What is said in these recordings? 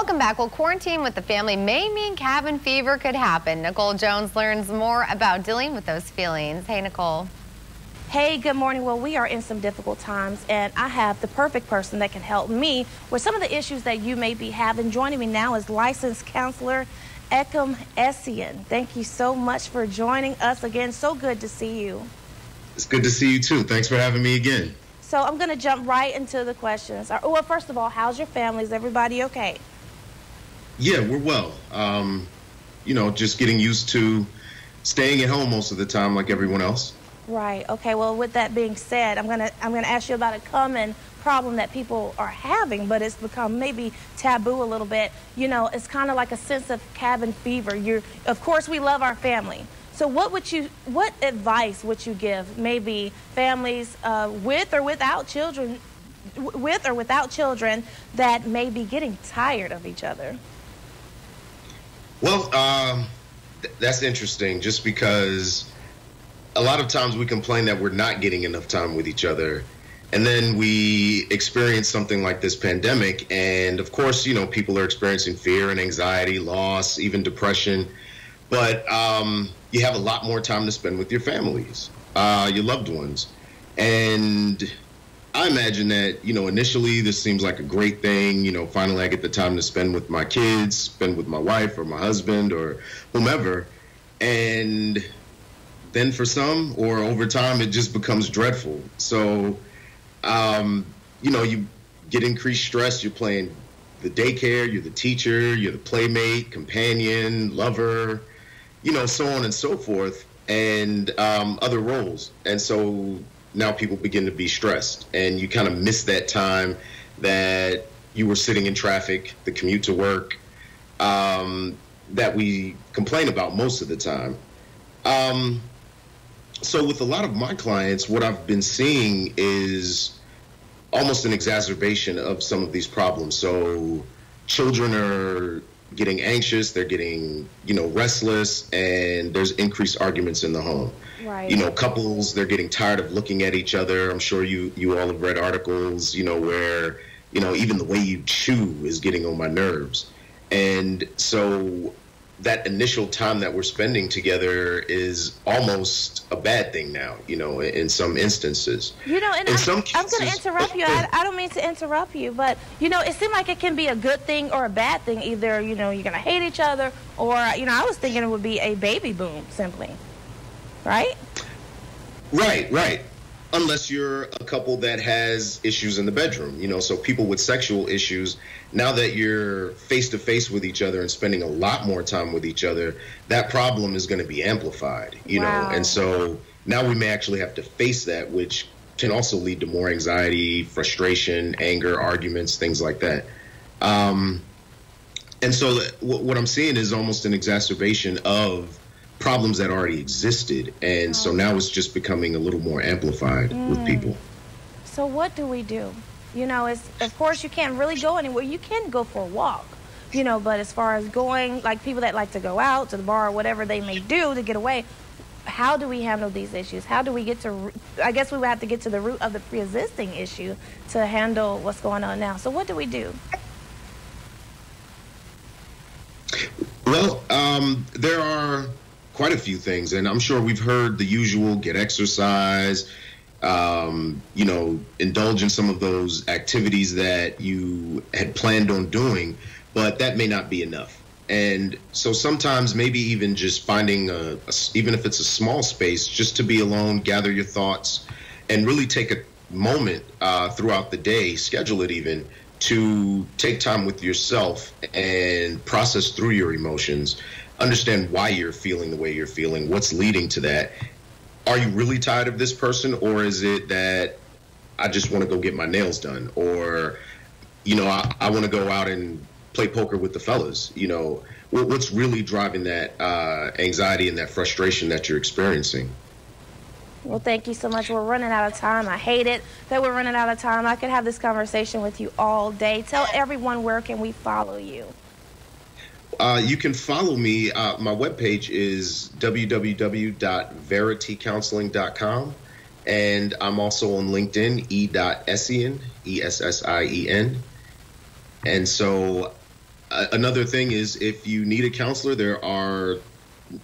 Welcome back. Well, quarantine with the family may mean cabin fever could happen. Nicole Jones learns more about dealing with those feelings. Hey, Nicole. Hey, good morning. Well, we are in some difficult times, and I have the perfect person that can help me with some of the issues that you may be having. Joining me now is licensed counselor Ekom Essien. Thank you so much for joining us again. So good to see you. It's good to see you too. Thanks for having me again. So I'm going to jump right into the questions. Well, first of all, how's your family? Is everybody okay? Yeah, we're well. Um, you know, just getting used to staying at home most of the time, like everyone else. Right. Okay. Well, with that being said, I'm gonna I'm gonna ask you about a common problem that people are having, but it's become maybe taboo a little bit. You know, it's kind of like a sense of cabin fever. You're, of course, we love our family, so what would you, what advice would you give maybe families uh, with or without children, with or without children that may be getting tired of each other? Well, um, th- that's interesting just because a lot of times we complain that we're not getting enough time with each other. And then we experience something like this pandemic. And of course, you know, people are experiencing fear and anxiety, loss, even depression. But um, you have a lot more time to spend with your families, uh, your loved ones. And I imagine that, you know, initially this seems like a great thing. You know, finally I get the time to spend with my kids, spend with my wife or my husband or whomever. And then for some, or over time, it just becomes dreadful. So, um, you know, you get increased stress. You're playing the daycare, you're the teacher, you're the playmate, companion, lover, you know, so on and so forth, and um, other roles. And so now people begin to be stressed, and you kind of miss that time that you were sitting in traffic, the commute to work, um, that we complain about most of the time. Um, so, with a lot of my clients, what I've been seeing is almost an exacerbation of some of these problems. So, children are getting anxious, they're getting, you know, restless, and there's increased arguments in the home. Right. You know, couples, they're getting tired of looking at each other. I'm sure you you all have read articles, you know, where, you know, even the way you chew is getting on my nerves. And so that initial time that we're spending together is almost a bad thing now, you know, in some instances. You know, and in I, some cases, I'm going to interrupt you. I, uh-huh. I don't mean to interrupt you, but, you know, it seemed like it can be a good thing or a bad thing. Either, you know, you're going to hate each other, or, you know, I was thinking it would be a baby boom, simply. Right? Right, right. Unless you're a couple that has issues in the bedroom, you know, so people with sexual issues, now that you're face to face with each other and spending a lot more time with each other, that problem is going to be amplified, you Wow. know, and so now we may actually have to face that, which can also lead to more anxiety, frustration, anger, arguments, things like that. Um, and so what I'm seeing is almost an exacerbation of problems that already existed, and so now it's just becoming a little more amplified with people. So what do we do? You know, it's of course you can't really go anywhere. You can go for a walk, you know, but as far as going, like people that like to go out to the bar or whatever they may do to get away, how do we handle these issues? How do we get to? I guess we would have to get to the root of the pre-existing issue to handle what's going on now. So what do we do? Well, um, there are quite a few things, and I'm sure we've heard the usual: get exercise, um, you know, indulge in some of those activities that you had planned on doing, but that may not be enough. And so sometimes maybe even just finding a, a even if it's a small space, just to be alone, gather your thoughts, and really take a moment uh, throughout the day, schedule it even to take time with yourself and process through your emotions, understand why you're feeling the way you're feeling, what's leading to that. Are you really tired of this person, or is it that I just want to go get my nails done, or you know, I, I want to go out and play poker with the fellas. You know, what, what's really driving that uh, anxiety and that frustration that you're experiencing? Well, thank you so much. We're running out of time. I hate it that we're running out of time. I could have this conversation with you all day. Tell everyone where can we follow you. Uh, you can follow me. Uh, my webpage is www.veritycounseling.com. And I'm also on LinkedIn, e.essien, E S S I E N. And so, uh, another thing is if you need a counselor, there are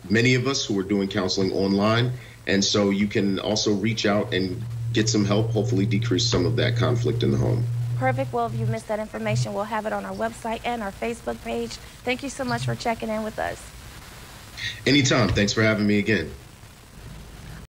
many of us who are doing counseling online. And so you can also reach out and get some help, hopefully decrease some of that conflict in the home. Perfect. Well, if you missed that information, we'll have it on our website and our Facebook page. Thank you so much for checking in with us. Anytime. Thanks for having me again.